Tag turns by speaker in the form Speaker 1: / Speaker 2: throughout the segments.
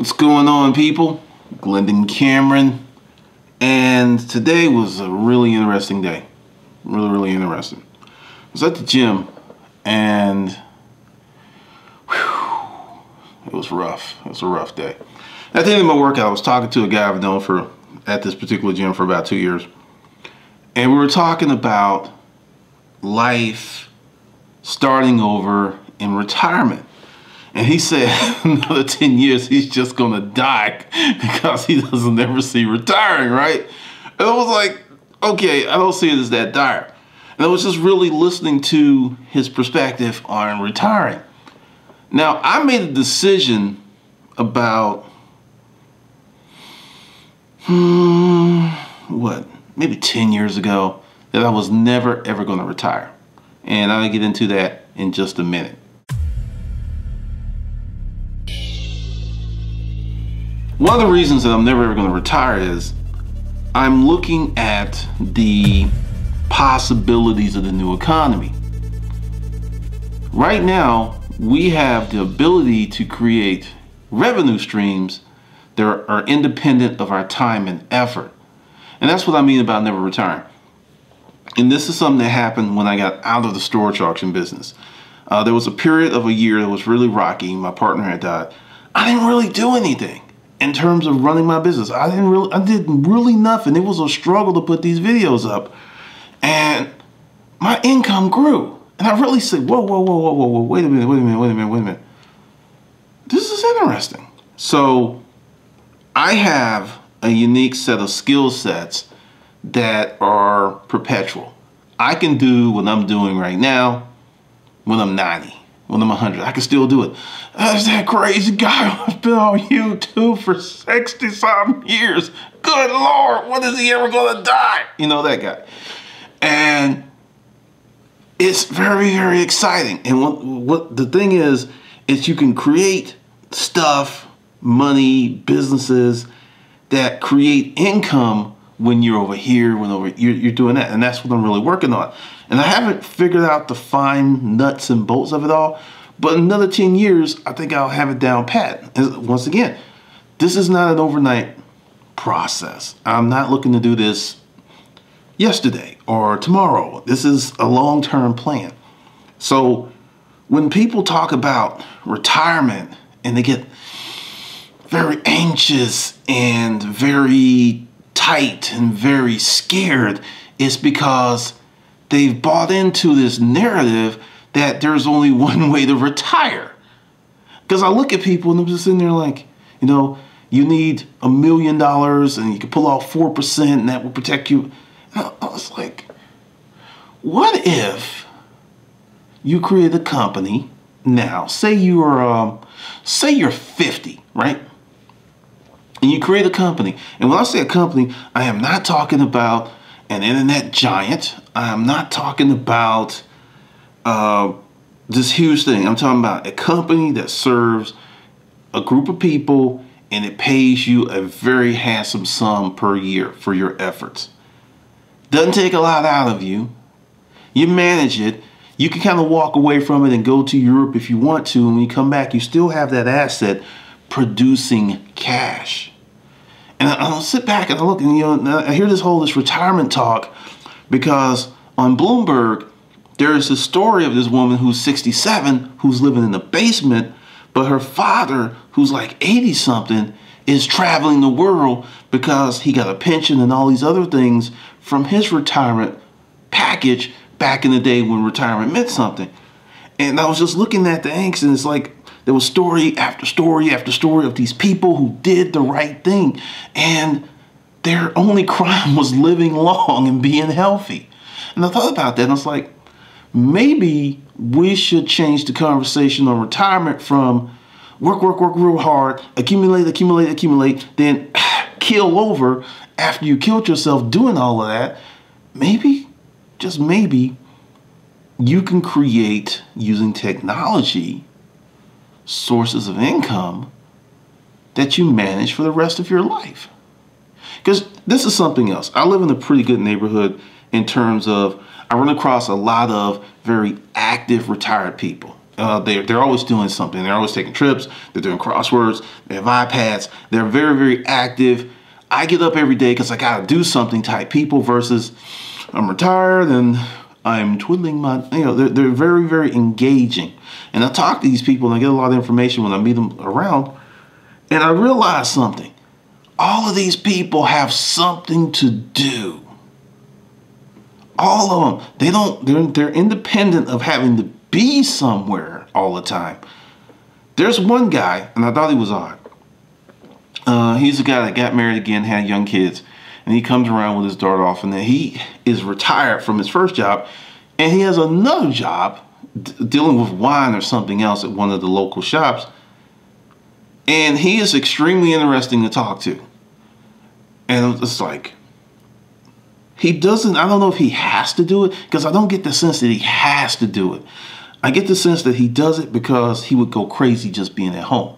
Speaker 1: What's going on, people? Glendon Cameron. And today was a really interesting day. Really, really interesting. I was at the gym and whew, it was rough. It was a rough day. At the end of my workout, I was talking to a guy I've known for at this particular gym for about two years. And we were talking about life starting over in retirement. And he said another 10 years, he's just gonna die because he doesn't ever see retiring, right? And I was like, okay, I don't see it as that dire. And I was just really listening to his perspective on retiring. Now, I made a decision about, hmm, what, maybe 10 years ago that I was never ever gonna retire. And I'll get into that in just a minute. One of the reasons that I'm never ever going to retire is I'm looking at the possibilities of the new economy. Right now, we have the ability to create revenue streams that are independent of our time and effort. And that's what I mean about never retiring. And this is something that happened when I got out of the storage auction business. Uh, there was a period of a year that was really rocky. My partner had died. I didn't really do anything in terms of running my business. I didn't really, I did really nothing. It was a struggle to put these videos up, and my income grew. And I really said, whoa, whoa, whoa, whoa, whoa, whoa, wait a minute, wait a minute, wait a minute, wait a minute. This is interesting. So I have a unique set of skill sets that are perpetual. I can do what I'm doing right now when I'm 90 when I'm 100. I can still do it. That's that crazy guy who's been on YouTube for 60 something years. Good Lord, when is he ever gonna die? You know, that guy. And it's very, very exciting. And what, what the thing is, is you can create stuff, money, businesses that create income when you're over here, when over you're, you're doing that. And that's what I'm really working on. And I haven't figured out the fine nuts and bolts of it all. But another 10 years, I think I'll have it down pat. And once again, this is not an overnight process. I'm not looking to do this yesterday or tomorrow. This is a long-term plan. So when people talk about retirement and they get very anxious and very tight and very scared, is because they've bought into this narrative that there's only one way to retire. Because I look at people and I'm just sitting there like, you know, you need a million dollars and you can pull out 4% and that will protect you. And I was like, what if you create a company now, say you're, um, say you're 50, right? And you create a company. And when I say a company, I am not talking about an internet giant. I'm not talking about uh, this huge thing. I'm talking about a company that serves a group of people and it pays you a very handsome sum per year for your efforts. Doesn't take a lot out of you. You manage it. You can kind of walk away from it and go to Europe if you want to. And when you come back, you still have that asset producing cash. And I'll sit back and I look and you know I hear this whole this retirement talk because on Bloomberg there is a story of this woman who's 67 who's living in the basement, but her father who's like 80 something is traveling the world because he got a pension and all these other things from his retirement package back in the day when retirement meant something. And I was just looking at the angst and it's like there was story after story after story of these people who did the right thing. And their only crime was living long and being healthy. And I thought about that and I was like, maybe we should change the conversation on retirement from work, work, work real hard, accumulate, accumulate, accumulate, then kill over after you killed yourself doing all of that. Maybe, just maybe, you can create using technology sources of income that you manage for the rest of your life. Because this is something else. I live in a pretty good neighborhood in terms of I run across a lot of very active retired people. Uh, they're, they're always doing something. They're always taking trips. They're doing crosswords. They have iPads. They're very, very active. I get up every day because I got to do something type people versus I'm retired and I'm twiddling my, you know, they're, they're very, very engaging. And I talk to these people and I get a lot of information when I meet them around. And I realize something. All of these people have something to do. All of them. They don't, they're, they're independent of having to be somewhere all the time. There's one guy, and I thought he was odd. Uh, he's a guy that got married again, had young kids, and he comes around with his daughter off, and then he is retired from his first job, and he has another job dealing with wine or something else at one of the local shops. And he is extremely interesting to talk to. And it's like, he doesn't, I don't know if he has to do it, because I don't get the sense that he has to do it. I get the sense that he does it because he would go crazy just being at home.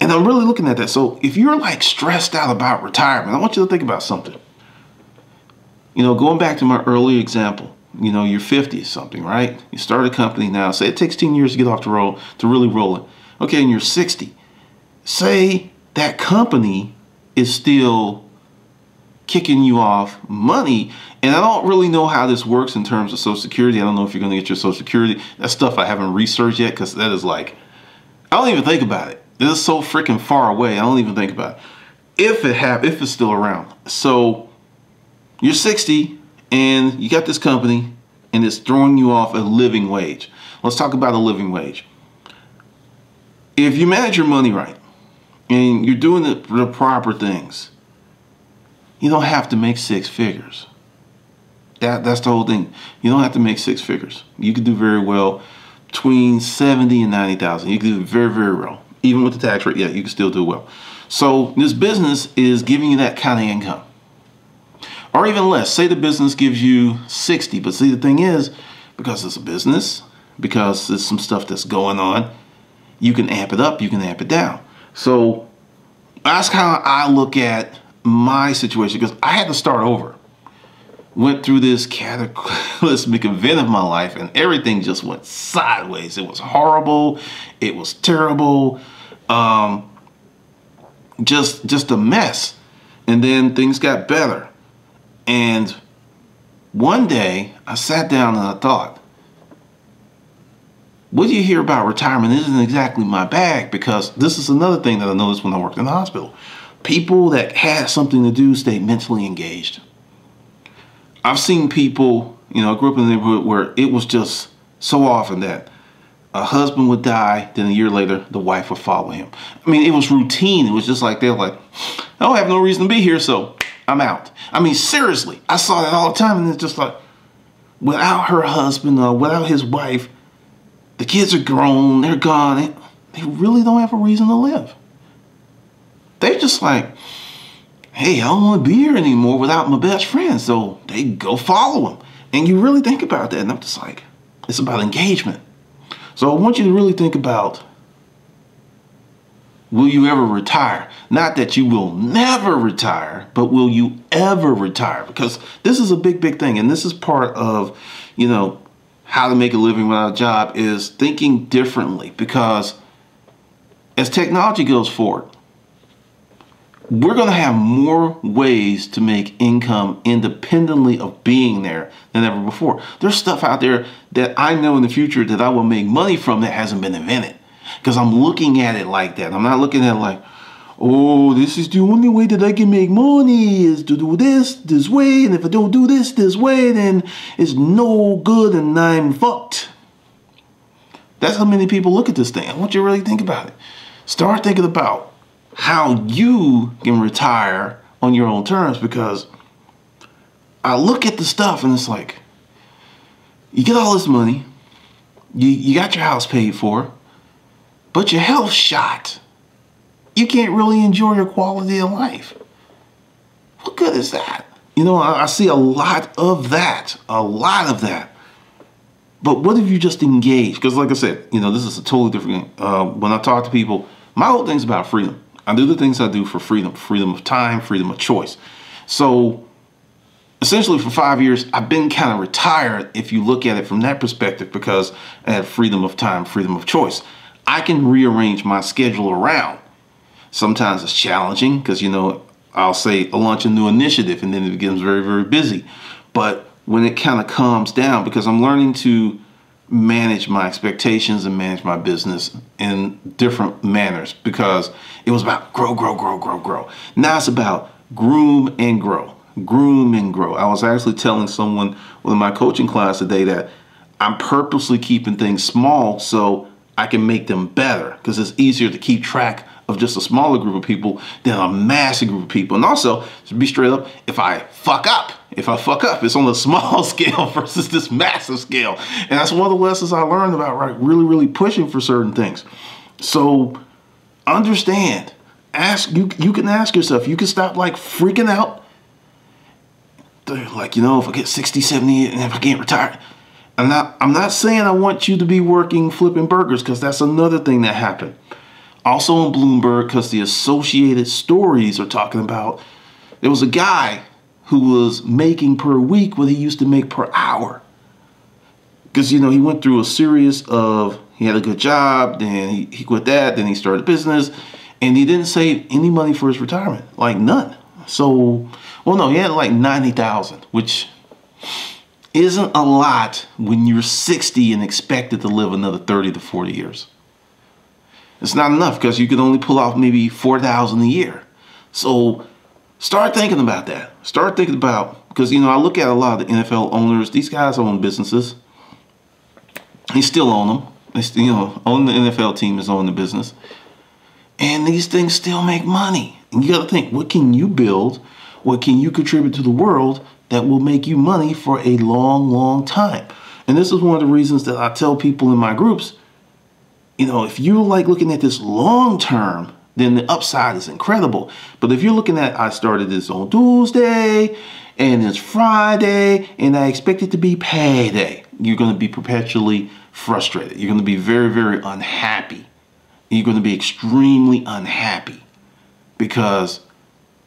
Speaker 1: And I'm really looking at that. So if you're like stressed out about retirement, I want you to think about something. You know, going back to my earlier example, you know, you're 50 or something, right? You start a company now. Say it takes 10 years to get off the roll, to really roll it. Okay, and you're 60. Say that company is still kicking you off money. And I don't really know how this works in terms of Social Security. I don't know if you're going to get your Social Security. That stuff I haven't researched yet because that is like, I don't even think about it. This is so freaking far away. I don't even think about it. If it have, if it's still around. So you're 60 and you got this company and it's throwing you off a living wage. Let's talk about a living wage. If you manage your money right and you're doing the, the proper things, you don't have to make six figures. That, that's the whole thing. You don't have to make six figures. You can do very well between 70 and 90,000. You can do very, very well. Even with the tax rate, yeah, you can still do well. So this business is giving you that kind of income. Or even less. Say the business gives you 60. But see, the thing is, because it's a business, because there's some stuff that's going on, you can amp it up, you can amp it down. So that's how I look at my situation because I had to start over. Went through this cataclysmic event of my life and everything just went sideways. It was horrible. It was terrible. Um, just just a mess. And then things got better. And one day I sat down and I thought, what you hear about retirement isn't exactly my bag because this is another thing that I noticed when I worked in the hospital people that had something to do stay mentally engaged. I've seen people, you know, I grew up in a neighborhood where it was just so often that a husband would die, then a year later, the wife would follow him. I mean, it was routine. It was just like they're like, I don't have no reason to be here, so I'm out. I mean, seriously, I saw that all the time, and it's just like, without her husband or without his wife, the kids are grown, they're gone. They really don't have a reason to live. They're just like, hey, I don't want to be here anymore without my best friend. So they go follow him. And you really think about that. And I'm just like, it's about engagement. So I want you to really think about will you ever retire? Not that you will never retire, but will you ever retire? Because this is a big, big thing. And this is part of, you know, how to make a living without a job is thinking differently. Because as technology goes forward, we're going to have more ways to make income independently of being there than ever before. There's stuff out there that I know in the future that I will make money from that hasn't been invented because I'm looking at it like that. I'm not looking at it like, oh, this is the only way that I can make money is to do this this way. And if I don't do this this way, then it's no good and I'm fucked. That's how many people look at this thing. I want you to really think about it. Start thinking about how you can retire on your own terms because I look at the stuff and it's like, you get all this money, you, you got your house paid for, but your health shot. You can't really enjoy your quality of life. What good is that? You know, I, I see a lot of that, a lot of that. But what if you just engage? Because, like I said, you know, this is a totally different. Uh, when I talk to people, my whole thing's about freedom. I do the things I do for freedom, freedom of time, freedom of choice. So essentially for five years, I've been kind of retired if you look at it from that perspective because I have freedom of time, freedom of choice. I can rearrange my schedule around. Sometimes it's challenging because, you know, I'll say I'll launch a new initiative and then it becomes very, very busy. But when it kind of calms down, because I'm learning to manage my expectations and manage my business in different manners because it was about grow, grow, grow, grow, grow. Now it's about groom and grow, groom and grow. I was actually telling someone in my coaching class today that I'm purposely keeping things small so I can make them better because it's easier to keep track of just a smaller group of people than a massive group of people. And also, to be straight up, if I fuck up, if I fuck up, it's on a small scale versus this massive scale. And that's one of the lessons I learned about right, really, really pushing for certain things. So understand, ask you you can ask yourself, you can stop like freaking out. Like, you know, if I get 60, 70 and if I can't retire, I'm not I'm not saying I want you to be working flipping burgers because that's another thing that happened. Also on Bloomberg, because the Associated Stories are talking about there was a guy who was making per week what he used to make per hour. Because you know he went through a series of he had a good job, then he, he quit that, then he started a business, and he didn't save any money for his retirement, like none. So, well, no, he had like ninety thousand, which isn't a lot when you're 60 and expected to live another 30 to 40 years. It's not enough because you can only pull off maybe 4,000 a year. So start thinking about that. Start thinking about, because, you know, I look at a lot of the NFL owners, these guys own businesses. They still own them. They still, you know, own the NFL team is owning the business. And these things still make money. And you got to think, what can you build? What can you contribute to the world that will make you money for a long, long time. And this is one of the reasons that I tell people in my groups, you know, if you like looking at this long term, then the upside is incredible. But if you're looking at, I started this on Tuesday and it's Friday and I expect it to be payday, you're going to be perpetually frustrated. You're going to be very, very unhappy. You're going to be extremely unhappy because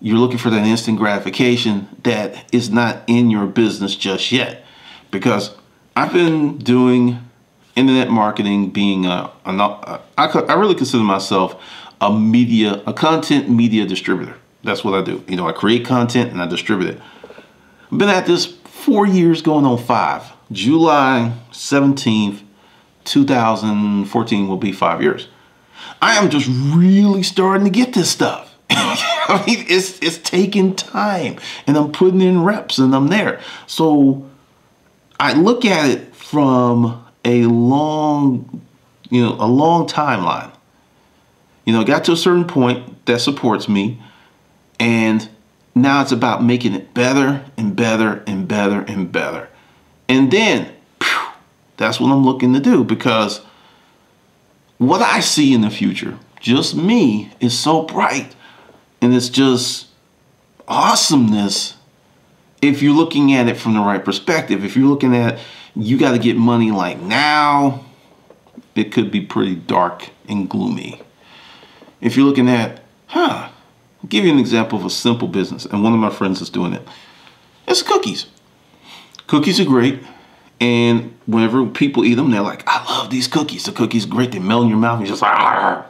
Speaker 1: you're looking for that instant gratification that is not in your business just yet. Because I've been doing internet marketing, being I really consider myself a media, a content media distributor. That's what I do. You know, I create content and I distribute it. I've been at this four years going on five. July 17th, 2014 will be five years. I am just really starting to get this stuff. I mean, it's it's taking time, and I'm putting in reps, and I'm there. So I look at it from a long, you know, a long timeline. You know, got to a certain point that supports me, and now it's about making it better and better and better and better. And then phew, that's what I'm looking to do because what I see in the future, just me, is so bright and it's just awesomeness if you're looking at it from the right perspective. If you're looking at you got to get money like now, it could be pretty dark and gloomy. If you're looking at, huh, I'll give you an example of a simple business, and one of my friends is doing it. It's cookies. Cookies are great, and whenever people eat them, they're like, I love these cookies. The cookies are great. They melt in your mouth. And you're just like, Arr.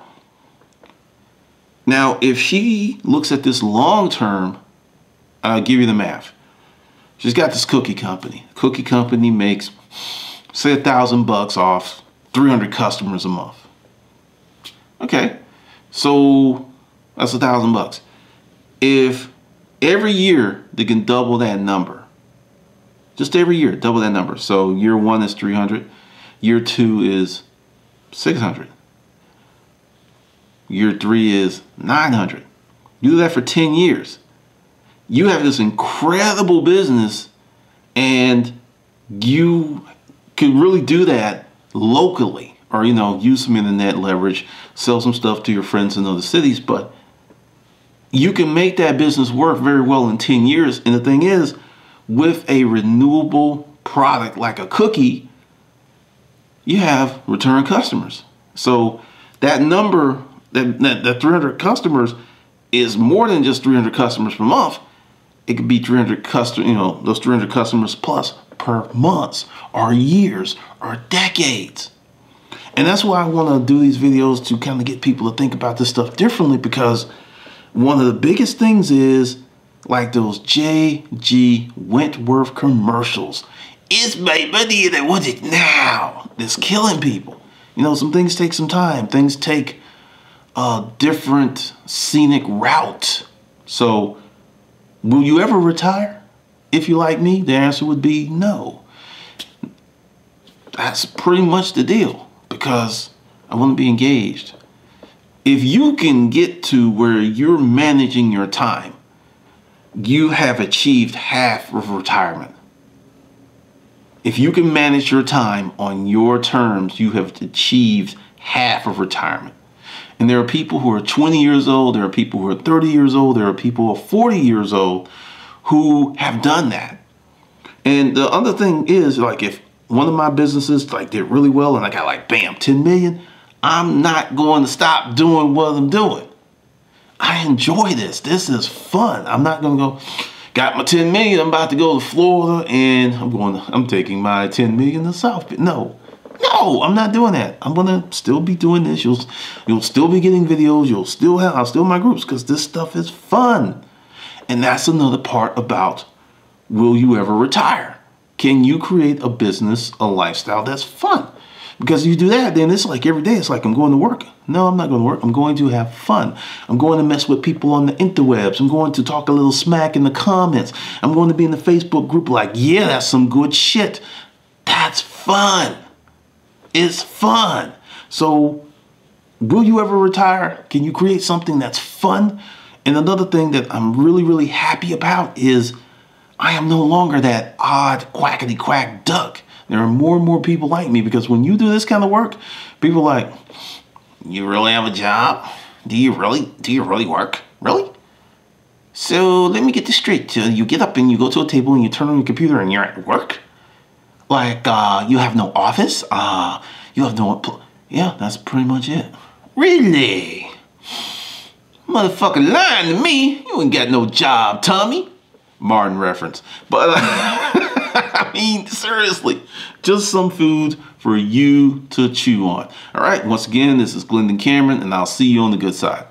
Speaker 1: Now, if she looks at this long term, I'll give you the math. She's got this cookie company. Cookie company makes, say, a thousand bucks off 300 customers a month. Okay, so that's a thousand bucks. If every year they can double that number, just every year, double that number. So year one is 300, year two is 600. Year three is 900. You do that for 10 years. You have this incredible business and you can really do that locally or, you know, use some internet leverage, sell some stuff to your friends in other cities, but you can make that business work very well in 10 years. And the thing is, with a renewable product like a cookie, you have return customers. So that number that, that, that 300 customers is more than just 300 customers per month. It could be 300 customers, you know, those 300 customers plus per months or years or decades. And that's why I want to do these videos to kind of get people to think about this stuff differently because one of the biggest things is like those J.G. Wentworth commercials. It's my money and I want it now. It's killing people. You know, some things take some time. Things take a different scenic route. So, will you ever retire? If you like me, the answer would be no. That's pretty much the deal because I want to be engaged. If you can get to where you're managing your time, you have achieved half of retirement. If you can manage your time on your terms, you have achieved half of retirement. And there are people who are 20 years old, there are people who are 30 years old, there are people who are 40 years old who have done that. And the other thing is like if one of my businesses like did really well and I got like bam 10 million, I'm not going to stop doing what I'm doing. I enjoy this. This is fun. I'm not going to go got my 10 million. I'm about to go to Florida and I'm going I'm taking my 10 million to South. No, no, I'm not doing that. I'm gonna still be doing this. You'll you'll still be getting videos. You'll still have I'll still my groups because this stuff is fun. And that's another part about will you ever retire? Can you create a business, a lifestyle that's fun? Because if you do that, then it's like every day, it's like I'm going to work. No, I'm not going to work. I'm going to have fun. I'm going to mess with people on the interwebs. I'm going to talk a little smack in the comments. I'm going to be in the Facebook group like, yeah, that's some good shit. That's fun. It's fun. So, will you ever retire? Can you create something that's fun? And another thing that I'm really, really happy about is I am no longer that odd quackity quack duck. There are more and more people like me because when you do this kind of work, people like, you really have a job? Do you really? Do you really work? Really? So let me get this straight. You get up and you go to a table and you turn on your computer and you're at work? Like, uh, you have no office? Uh, you have no... Yeah, that's pretty much it. Really? Motherfucker lying to me. You ain't got no job, Tommy. Martin reference. But, uh, I mean, seriously, just some food for you to chew on. All right, once again, this is Glendon Cameron, and I'll see you on the good side.